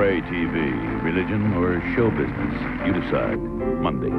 Pray, TV, religion or show business? You decide. Monday.